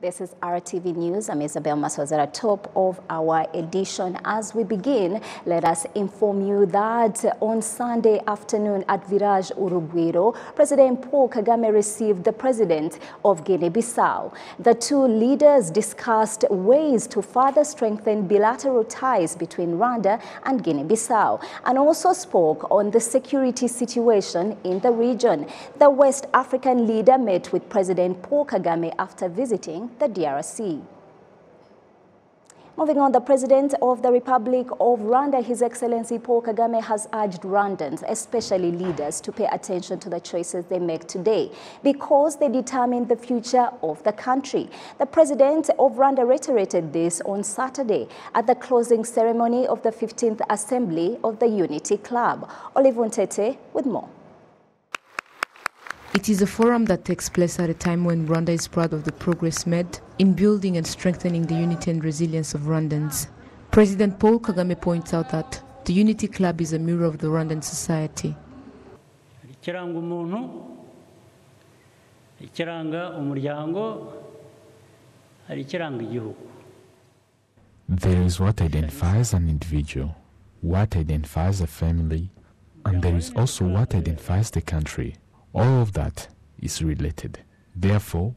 This is RTV News. I'm Isabel Maswazara, top of our edition. As we begin, let us inform you that on Sunday afternoon at Village Urugwiro, President Paul Kagame received the president of Guinea-Bissau. The two leaders discussed ways to further strengthen bilateral ties between Rwanda and Guinea-Bissau and also spoke on the security situation in the region. The West African leader met with President Paul Kagame after visiting the DRC. Moving on, the President of the Republic of Rwanda, His Excellency Paul Kagame, has urged Rwandans, especially leaders, to pay attention to the choices they make today because they determine the future of the country. The President of Rwanda reiterated this on Saturday at the closing ceremony of the 15th Assembly of the Unity Club. Olive with more. It is a forum that takes place at a time when Rwanda is proud of the progress made in building and strengthening the unity and resilience of Rwandans. President Paul Kagame points out that the Unity Club is a mirror of the Rwandan society. ikiranga umuntu ikiranga umuryango hari ikiranga igihugu There is what identifies an individual, what identifies a family, and there is also what identifies the country. All of that is related. Therefore,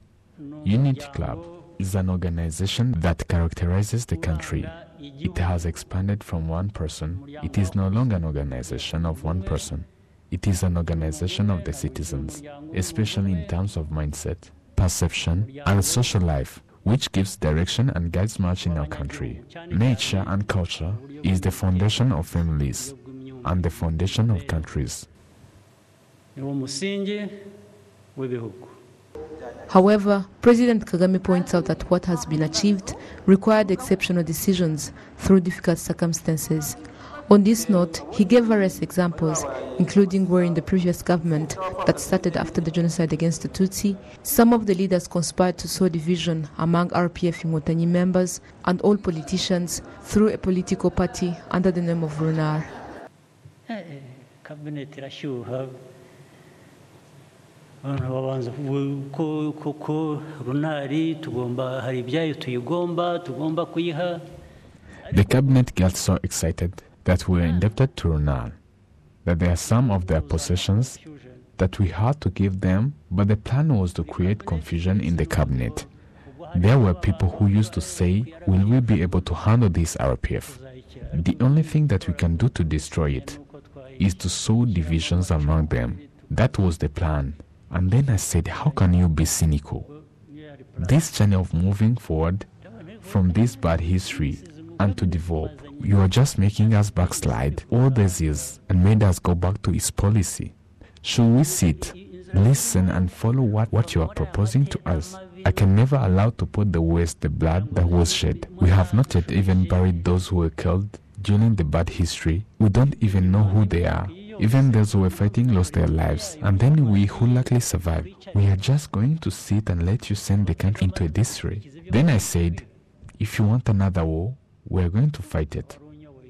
Unity Club is an organization that characterizes the country. It has expanded from one person. It is no longer an organization of one person. It is an organization of the citizens, especially in terms of mindset, perception, and social life, which gives direction and guides much in our country. Nature and culture is the foundation of families and the foundation of countries. Niwo musingi w'ibihugu However, President Kagame points out that what has been achieved required exceptional decisions through difficult circumstances. On this note, he gave various examples, including where in the previous government that started after the genocide against the Tutsi, some of the leaders conspired to sow division among RPF Inkotanyi members and all politicians through a political party under the name of Runar. Eh, eh, runari tugomba hari ibyayo tuyigomba tugomba kuyiha The cabinet got so excited that we were indebted to Ronald, that there are some of their possessions that we had to give them, but the plan was to create confusion in the cabinet. There were people who used to say, Will we be able to handle this RPF? The only thing that we can do to destroy it is to sow divisions among them. That was the plan. And then I said, How can you be cynical? This journey of moving forward from this bad history and to develop, you are just making us backslide all these years and made us go back to its policy. Should we sit, listen, and follow what, what you are proposing to us? I can never allow to put the waste the blood that was shed. We have not yet even buried those who were killed during the bad history. We don't even know who they are. Even those who were fighting lost their lives, and then we who luckily survived. We are just going to sit and let you send the country into a disarray. Then I said, if you want another war, we are going to fight it.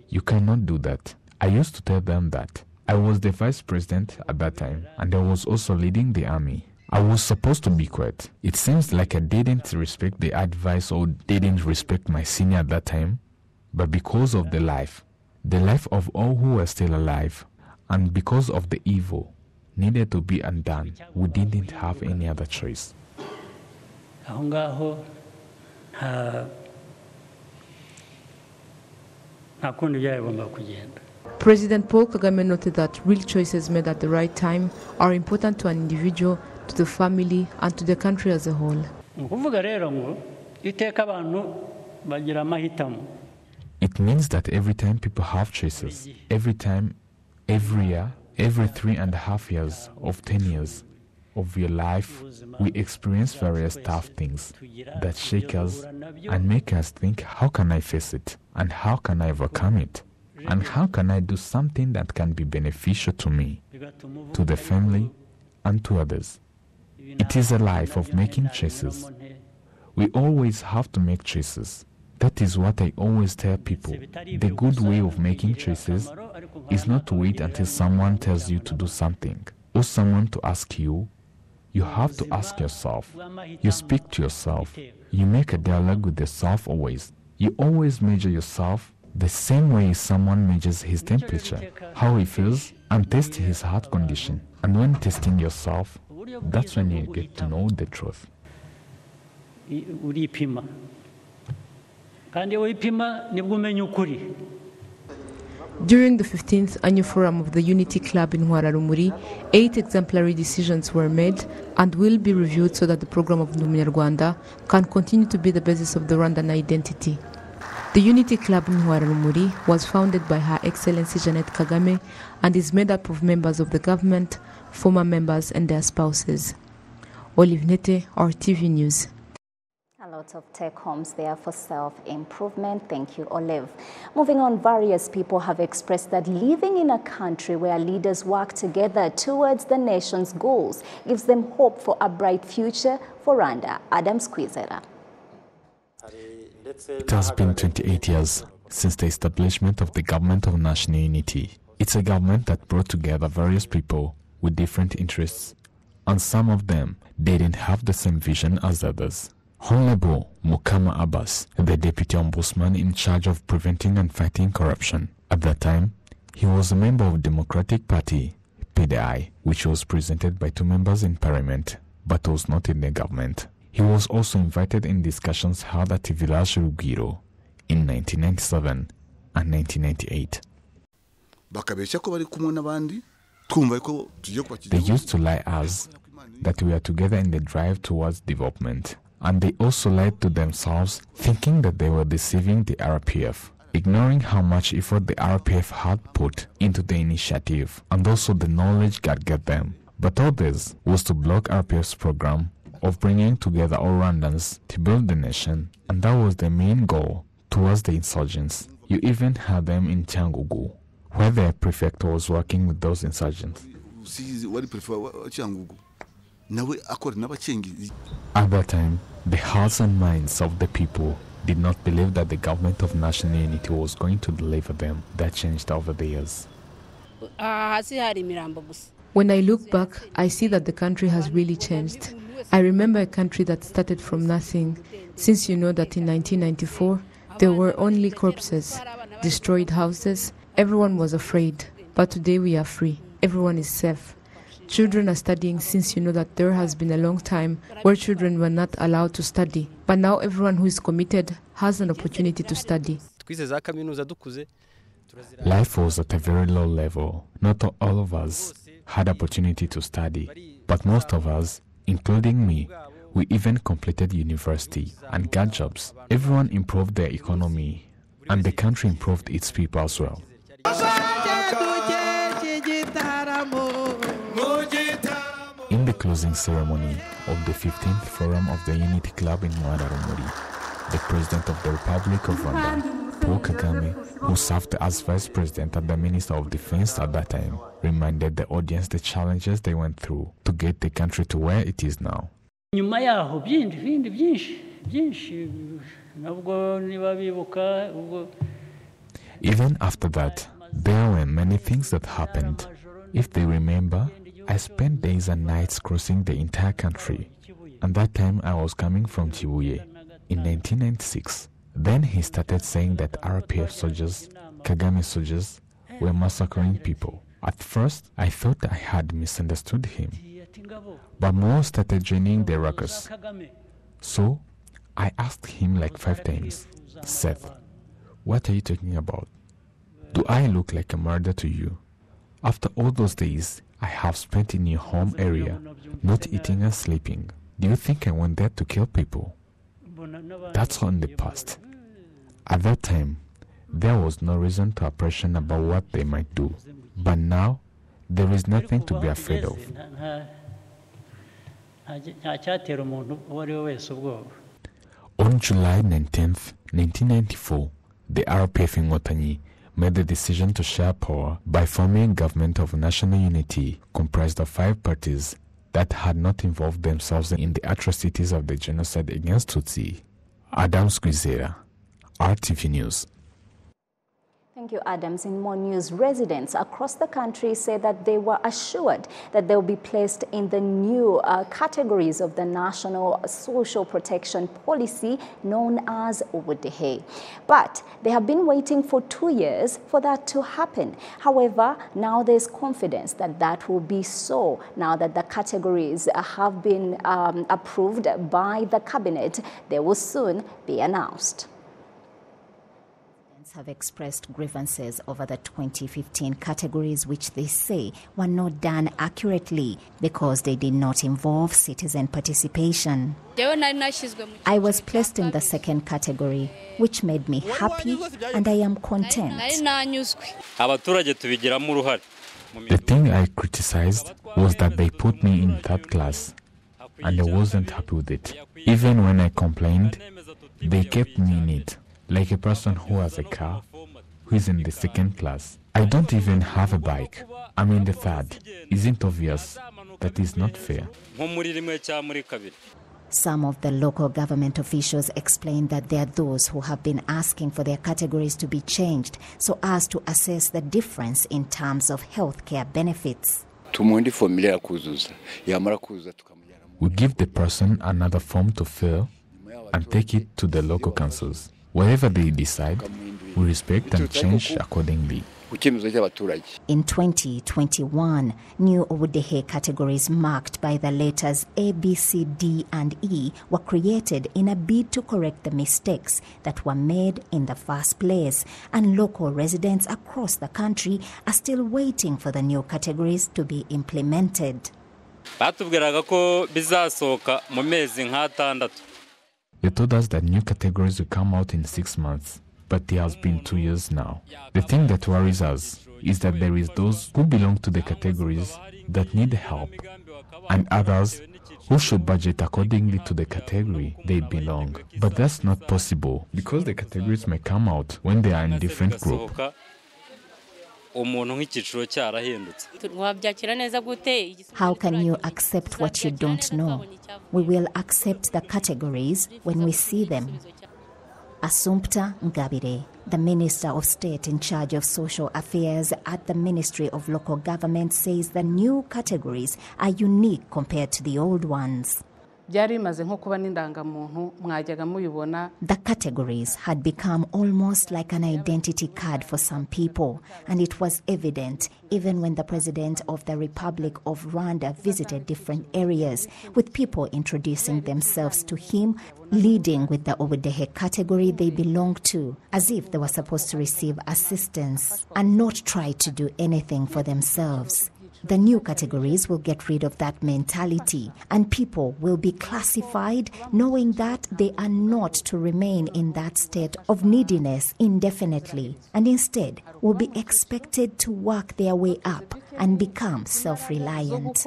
You cannot do that. I used to tell them that. I was the vice president at that time, and I was also leading the army. I was supposed to be quiet. It seems like I didn't respect the advice or didn't respect my senior at that time, but because of the life, the life of all who were still alive, and because of the evil needed to be undone, we didn't have any other choice. aho ngaho nta nta kundi byagomba kugenda President Paul Kagame noted that real choices made at the right time are important to an individual, to the family, and to the country as a whole. ni ukuvuga rero ngo iteka abantu bagira amahitamo It means that every time people have choices, every time, every year, every three and a half years of 10 years of your life, we experience various tough things that shake us and make us think, how can I face it? And how can I overcome it? And how can I do something that can be beneficial to me, to the family, and to others? It is a life of making choices. We always have to make choices. That is what I always tell people. The good way of making choices is not to wait until someone tells you to do something or someone to ask you you have to ask yourself. You speak to yourself. You make a dialogue with yourself always. You always measure yourself the same way someone measures his temperature, how he feels, and test his heart condition. And when testing yourself, that's when you get to know the truth. During the 15th annual forum of the Unity Club in Huararumuri, eight exemplary decisions were made and will be reviewed so that the program of Rwanda can continue to be the basis of the Rwandan identity. The Unity Club in Huararumuri was founded by Her Excellency Janet Kagame and is made up of members of the government, former members, and their spouses. Olive Nete, RTV News. Lot of take homes there for self improvement. Thank you, Olive. Moving on, various people have expressed that living in a country where leaders work together towards the nation's goals gives them hope for a bright future for Rwanda. Adams Kwizera. It has been 28 years since the establishment of the Government of National Unity. It's a government that brought together various people with different interests, and some of them didn't have the same vision as others. Honorable Mukama Abbas, the deputy ombudsman in charge of preventing and fighting corruption, at that time, he was a member of Democratic Party, PDI, which was presented by two members in parliament, but was not in the government. He was also invited in discussions held at Village Rugwiro in 1997 and 1998. bakabeshya ko bari kumwe n'abandi twumva ko tugiye They used to lie us that we are together in the drive towards development, and they also lied to themselves, thinking that they were deceiving the RPF, ignoring how much effort the RPF had put into the initiative and also the knowledge God gave them. But all this was to block RPF's program of bringing together all Rwandans to build the nation, and that was the main goal towards the insurgents. You even had them in Cyangugu, where their prefect was working with those insurgents. At that time, the hearts and minds of the people did not believe that the government of national unity was going to deliver them. That changed over the years. aha hasi hari imirambo gusa When I look back, I see that the country has really changed. I remember a country that started from nothing, since you know that in 1994 there were only corpses, destroyed houses, everyone was afraid. But today we are free, everyone is safe. Children are studying since you know that there has been a long time where children were not allowed to study. But now everyone who is committed has an opportunity to study. twize za kaminuza dukuze Life was at a very low level. Not all of us had opportunity to study, but most of us, including me, we even completed university and got jobs. Everyone improved their economy, and the country improved its people as well. Closing ceremony of the 15th Forum of the Unity Club Intwararumuri, the President of the Republic of Rwanda, Paul Kagame, who served as Vice President and the Minister of Defense at that time, reminded the audience the challenges they went through to get the country to where it is now. nyuma yaho byinshi bindi byinshi byinshi nabwo niba bibuka ubwo Even after that, there were many things that happened. If they remember, I spent days and nights crossing the entire country. And that time I was coming from Kibuye in 1996. Then he started saying that RPF soldiers, Kagame soldiers, were massacring people. At first, I thought I had misunderstood him. But more started joining the ruckus. So I asked him like five times, Seth, what are you talking about? Do I look like a murderer to you? After all those days I have spent in your home area, not eating and sleeping, do you think I went there to kill people? That's all in the past. At that time, there was no reason to oppression about what they might do. But now, there is nothing to be afraid of. On July 19th, 1994, the RPF in Inkotanyi made the decision to share power by forming a government of national unity comprised of five parties that had not involved themselves in the atrocities of the genocide against Tutsi. Adams Kwizera, RTV News. Thank you, Adams. In more news, residents across the country say that they were assured that they'll be placed in the new uh, categories of the National Social Protection Policy known as Ubudehe. But they have been waiting for two years for that to happen. However, now there's confidence that that will be so now that the categories have been um, approved by the cabinet. They will soon be announced have expressed grievances over the 2015 categories which they say were not done accurately because they did not involve citizen participation. I was placed in the second category, which made me happy and I am content. The thing I criticized was that they put me in third class and I wasn't happy with it. Even when I complained, they kept me in it like a person who has a car who is in the second class. I don't even have a bike. I'm in the third. Isn't obvious that is not fair? Some of the local government officials explained that there are those who have been asking for their categories to be changed so as to assess the difference in terms of health care benefits. We give the person another form to fill and take it to the local councils. Whatever they decide, we respect and change accordingly. In 2021, new Ubudehe categories marked by the letters A, B, C, D, and E were created in a bid to correct the mistakes that were made in the first place, and local residents across the country are still waiting for the new categories to be implemented. batubwiraga ko bizasohoka mu mezi nk'atandatu They told us that new categories will come out in six months, but it has been two years now. The thing that worries us is that there is those who belong to the categories that need help, and others who should budget accordingly to the category they belong. But that's not possible because the categories may come out when they are in different groups. Umuntu nk'icyiciro cyarahindutse. How can you accept what you don't know? We will accept the categories when we see them. Assumpta Ingabire, the Minister of State in charge of social affairs at the Ministry of Local Government, says the new categories are unique compared to the old ones. The categories had become almost like an identity card for some people, and it was evident even when the President of the Republic of Rwanda visited different areas, with people introducing themselves to him, leading with the Ubudehe category they belong to, as if they were supposed to receive assistance and not try to do anything for themselves. The new categories will get rid of that mentality, and people will be classified knowing that they are not to remain in that state of neediness indefinitely, and instead will be expected to work their way up and become self reliant.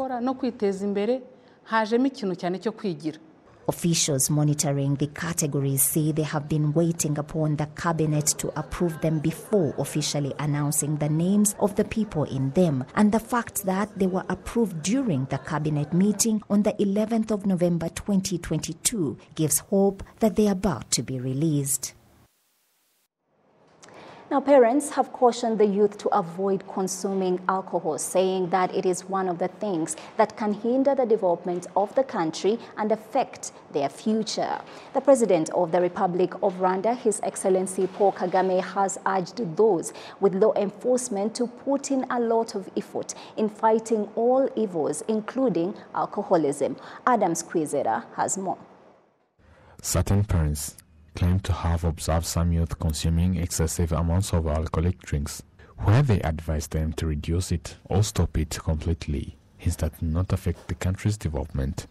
Officials monitoring the categories say they have been waiting upon the cabinet to approve them before officially announcing the names of the people in them. And the fact that they were approved during the cabinet meeting on the 11th of November 2022 gives hope that they are about to be released. Now, parents have cautioned the youth to avoid consuming alcohol, saying that it is one of the things that can hinder the development of the country and affect their future. The President of the Republic of Rwanda, His Excellency Paul Kagame, has urged those with law enforcement to put in a lot of effort in fighting all evils, including alcoholism. Adams Kwizera has more. Certain parents claim to have observed some youth consuming excessive amounts of alcoholic drinks, where they advise them to reduce it or stop it completely, hence that not affect the country's development.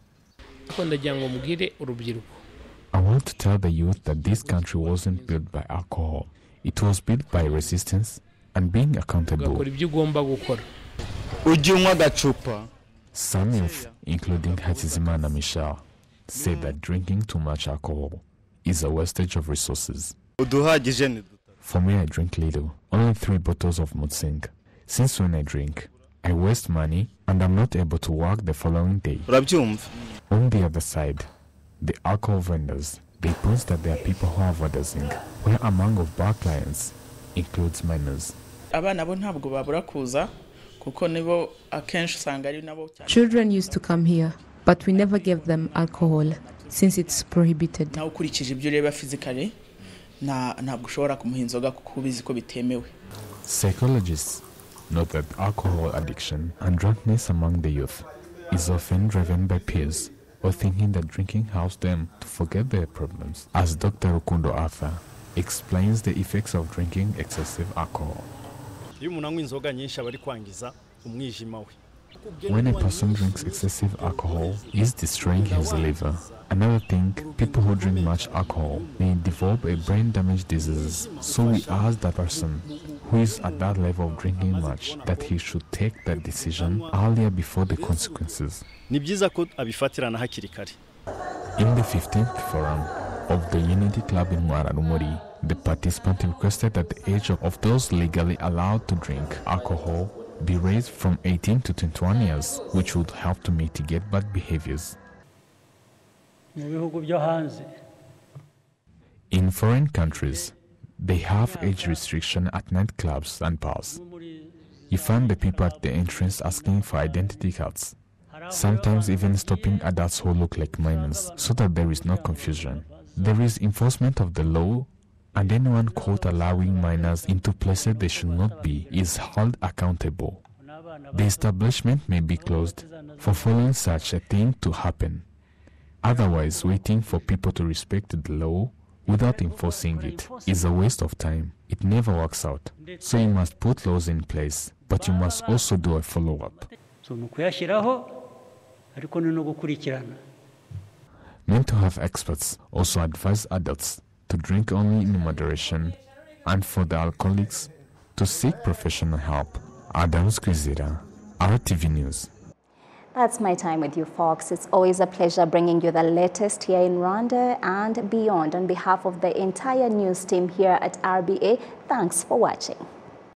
I want to tell the youth that this country wasn't built by alcohol. It was built by resistance and being accountable. Some youth, including Hakizimana Michelle, say that drinking too much alcohol is a wastage of resources. For me, I drink little, only three bottles of Mützig. Since when I drink, I waste money and I'm not able to work the following day. On the other side, the alcohol vendors, they post that there are people who are overdosing. We're among of bar clients. includes minors. abana bo ntabwo babura kuza kuko nibo akenshi usanga ari nabo cyane Children used to come here, but we never gave them alcohol since it's prohibited. nawe ukurikije ibyo ureba fizikali ntabwo ushobora kumuha inzoga kuko ubizi ko bitemewe Psychologists note that alcohol addiction and drunkenness among the youth is often driven by peers or thinking that drinking helps them to forget their problems, as Dr. Rukundo Arthur explains the effects of drinking excessive alcohol. iyo umuntu anywa inzoga nyinshi aba ari kwangiza umwijima we When a person drinks excessive alcohol, he's destroying his liver. Another thing, people who drink much alcohol may develop a brain damage disease. So we ask that person who is at that level of drinking much that he should take that decision earlier before the consequences. ni byiza ko abifatirana hakiri kare In the 15th forum of the Unity Club Intwararumuri, the participant requested that the age of those legally allowed to drink alcohol be raised from 18 to 21 years, which would help to mitigate bad behaviors. mu bihugu byo hanze In foreign countries, they have age restriction at nightclubs and bars. You find the people at the entrance asking for identity cards, sometimes even stopping adults who look like minors so that there is no confusion. There is enforcement of the law, and anyone caught allowing minors into places they should not be is held accountable. The establishment may be closed for following such a thing to happen. Otherwise, waiting for people to respect the law without enforcing it is a waste of time. It never works out. So you must put laws in place, but you must also do a follow up. so ni ukuyashyiraho ariko ni no gukurikirana Mental health experts also advise adults to drink only in moderation and for the alcoholics to seek professional help. Adams Kwizera, RTV News. That's my time with you, folks. It's always a pleasure bringing you the latest here in Rwanda and beyond. On behalf of the entire news team here at RBA, thanks for watching.